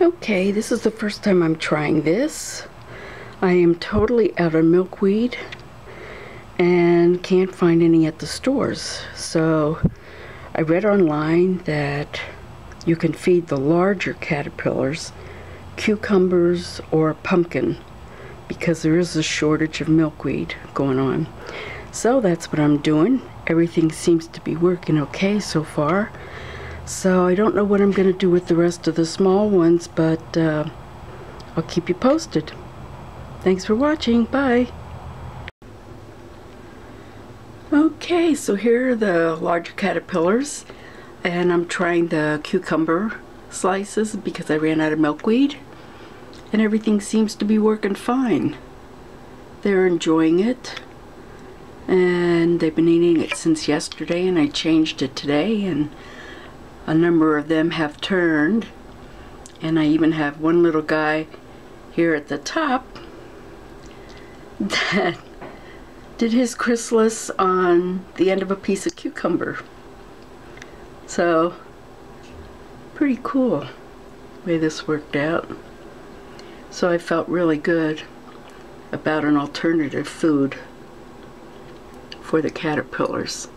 Okay, this is the first time I'm trying this. I am totally out of milkweed and can't find any at the stores. So I read online that you can feed the larger caterpillars cucumbers or pumpkin because there is a shortage of milkweed going on. So that's what I'm doing. Everything seems to be working okay so far. So I don't know what I'm going to do with the rest of the small ones, but uh, I'll keep you posted. Thanks for watching. Bye. Okay, so here are the larger caterpillars, and I'm trying the cucumber slices because I ran out of milkweed, and everything seems to be working fine. They're enjoying it, and they've been eating it since yesterday, and I changed it today, and a number of them have turned and I even have one little guy here at the top that did his chrysalis on the end of a piece of cucumber. So pretty cool way this worked out. So I felt really good about an alternative food for the caterpillars.